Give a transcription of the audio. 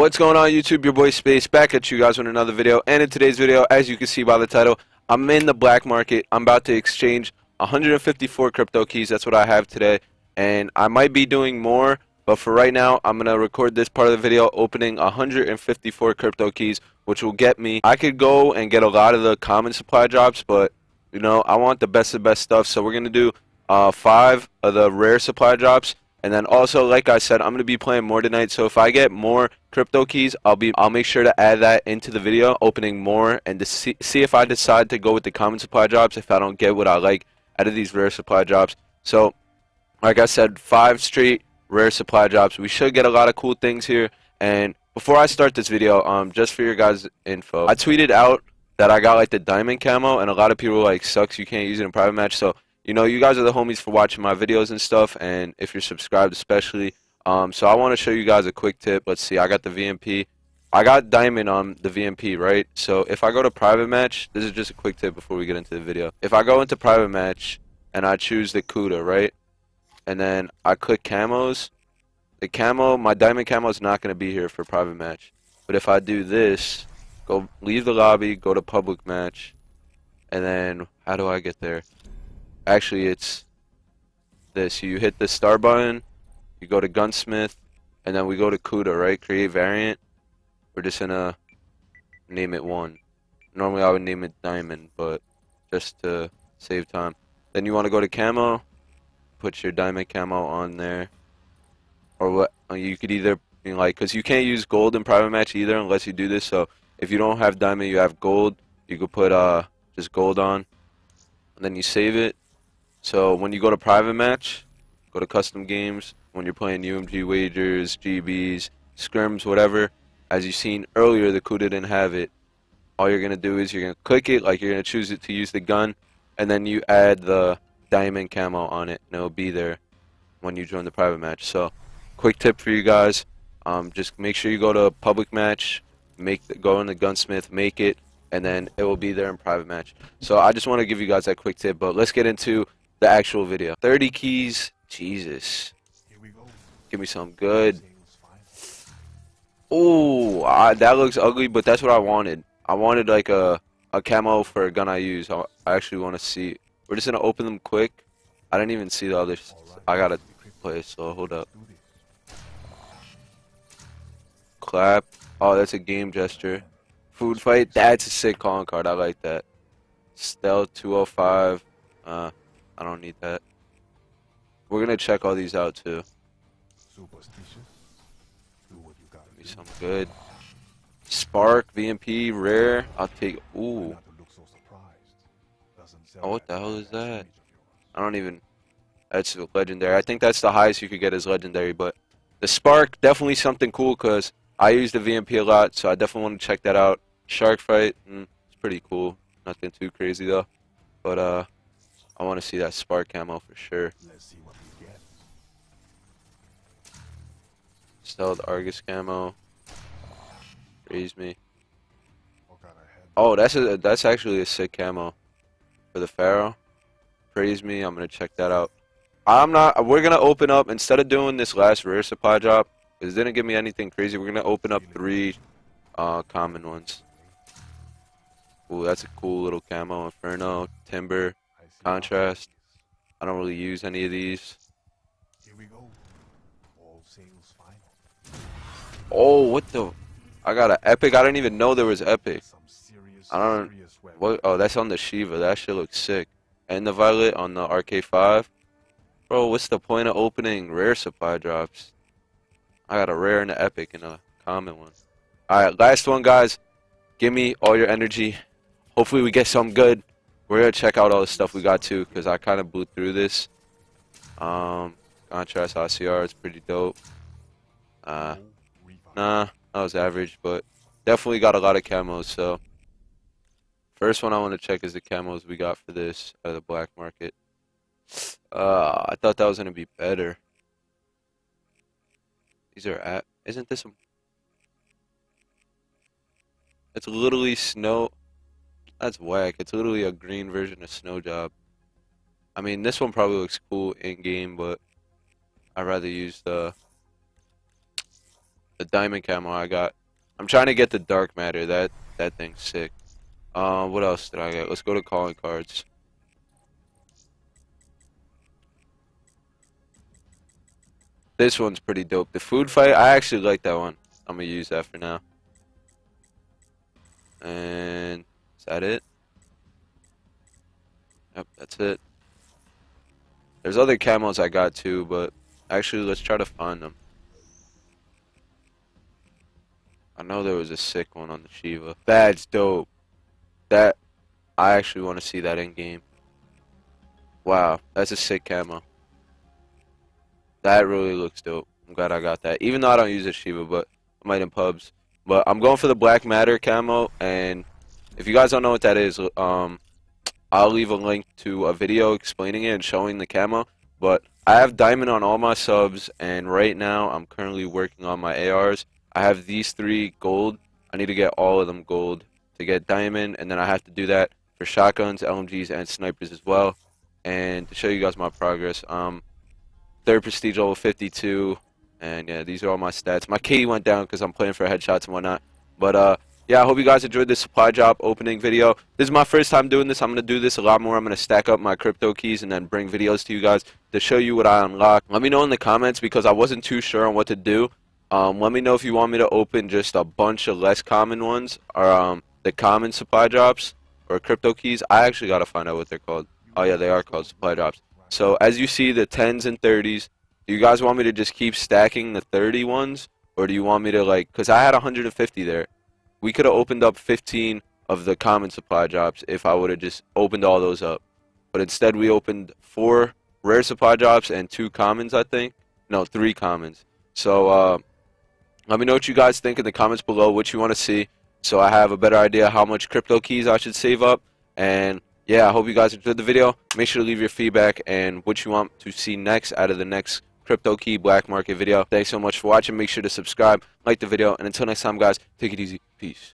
What's going on YouTube? Your boy Space back at you guys with another video. And in today's video, as you can see by the title, I'm in the black market. I'm about to exchange 154 crypto keys. That's what I have today. And I might be doing more, but for right now, I'm going to record this part of the video opening 154 crypto keys, which will get me. I could go and get a lot of the common supply drops, but you know, I want the best of the best stuff. So we're going to do uh, five of the rare supply drops and then also, like I said, I'm gonna be playing more tonight. So if I get more crypto keys, I'll be I'll make sure to add that into the video, opening more, and to see see if I decide to go with the common supply drops. If I don't get what I like out of these rare supply drops. So, like I said, five straight rare supply drops. We should get a lot of cool things here. And before I start this video, um, just for your guys' info, I tweeted out that I got like the diamond camo, and a lot of people were like, "Sucks, you can't use it in private match." So you know, you guys are the homies for watching my videos and stuff, and if you're subscribed especially. Um, so I want to show you guys a quick tip. Let's see, I got the VMP. I got diamond on the VMP, right? So if I go to private match, this is just a quick tip before we get into the video. If I go into private match and I choose the Kuda, right? And then I click camos, the camo, my diamond camo is not going to be here for private match. But if I do this, go leave the lobby, go to public match, and then how do I get there? Actually, it's this. You hit the star button, you go to gunsmith, and then we go to Kuda, right? Create variant. We're just gonna name it one. Normally I would name it diamond, but just to save time. Then you want to go to camo, put your diamond camo on there, or what? Uh, you could either you know, like, cause you can't use gold in private match either unless you do this. So if you don't have diamond, you have gold. You could put uh just gold on, and then you save it, so when you go to private match, go to custom games, when you're playing UMG wagers, GBs, scrims, whatever, as you seen earlier, the Kuda didn't have it. All you're going to do is you're going to click it, like you're going to choose it to use the gun, and then you add the diamond camo on it, and it'll be there when you join the private match. So, quick tip for you guys, um, just make sure you go to public match, make the, go in the gunsmith, make it, and then it will be there in private match. So I just want to give you guys that quick tip, but let's get into the actual video. 30 keys. Jesus. Give me some good. Oh, that looks ugly, but that's what I wanted. I wanted like a, a camo for a gun I use. I, I actually want to see. We're just going to open them quick. I didn't even see the others. I got to play, so hold up. Clap. Oh, that's a game gesture. Food fight. That's a sick calling card. I like that. Stealth 205. Uh, I don't need that. We're gonna check all these out too. Be some good. Spark, VMP, rare. I'll take. Ooh. Oh, what the hell is that? I don't even. That's legendary. I think that's the highest you could get as legendary. But the Spark definitely something cool because I use the VMP a lot, so I definitely want to check that out. Shark fight, mm, it's pretty cool. Nothing too crazy though. But uh. I want to see that spark ammo for sure. Let's see what we get. Stealth Argus camo. Raise me. Oh, that's a that's actually a sick camo for the Pharo. Praise me. I'm gonna check that out. I'm not. We're gonna open up instead of doing this last rare supply drop. It didn't give me anything crazy. We're gonna open up three uh, common ones. Ooh, that's a cool little camo. Inferno, Timber, Contrast. I don't really use any of these. Here we go. All sales final. Oh, what the? I got an epic. I didn't even know there was epic. I don't. What? Oh, that's on the Sheiva. That shit looks sick. And the Violet on the RK5. Bro, what's the point of opening rare supply drops? I got a rare and an epic and a common one. Alright, last one, guys. Give me all your energy. Hopefully we get some good. We're gonna check out all the stuff we got too, because I kind of blew through this. Um, contrast ICR is pretty dope. Uh, nah, that was average, but definitely got a lot of camos. So, first one I want to check is the camos we got for this at the black market. Uh, I thought that was gonna be better. These are at. Isn't this? A, it's literally snow. That's whack. It's literally a green version of Snow Job. I mean, this one probably looks cool in game, but I'd rather use the the diamond camo I got. I'm trying to get the dark matter. That that thing's sick. Uh, what else did I get? Let's go to calling cards. This one's pretty dope. The food fight, I actually like that one. I'm gonna use that for now. And that it? Yep, that's it. There's other camos I got too, but actually let's try to find them. I know there was a sick one on the Sheiva. That's dope. That I actually want to see that in game. Wow, that's a sick camo. That really looks dope. I'm glad I got that. Even though I don't use a Sheiva, but I might in pubs. But I'm going for the Black Matter camo, and if you guys don't know what that is, um, I'll leave a link to a video explaining it and showing the camo. But I have diamond on all my subs, and right now I'm currently working on my ARs. I have these three gold. I need to get all of them gold to get diamond, and then I have to do that for shotguns, LMGs, and snipers as well. And to show you guys my progress, um, third prestige level 52, and yeah, these are all my stats. My KD went down because I'm playing for headshots and whatnot. But uh, yeah, I hope you guys enjoyed this supply drop opening video. This is my first time doing this. I'm going to do this a lot more. I'm going to stack up my crypto keys and then bring videos to you guys to show you what I unlock. Let me know in the comments because I wasn't too sure on what to do. Um, let me know if you want me to open just a bunch of less common ones or um, the common supply drops or crypto keys. I actually got to find out what they're called. Oh yeah, they are called supply drops. So as you see, the 10s and 30s, do you guys want me to just keep stacking the 30 ones? Or do you want me to like, because I had 150 there. We could have opened up 15 of the common supply drops if I would have just opened all those up. But instead we opened four rare supply drops and two commons, I think. No, three commons. So uh, let me know what you guys think in the comments below, what you want to see. So I have a better idea how much crypto keys I should save up. And yeah, I hope you guys enjoyed the video. Make sure to leave your feedback and what you want to see next out of the next crypto key black market video. Thanks so much for watching. Make sure to subscribe, like the video, and until next time, guys, take it easy. Peace.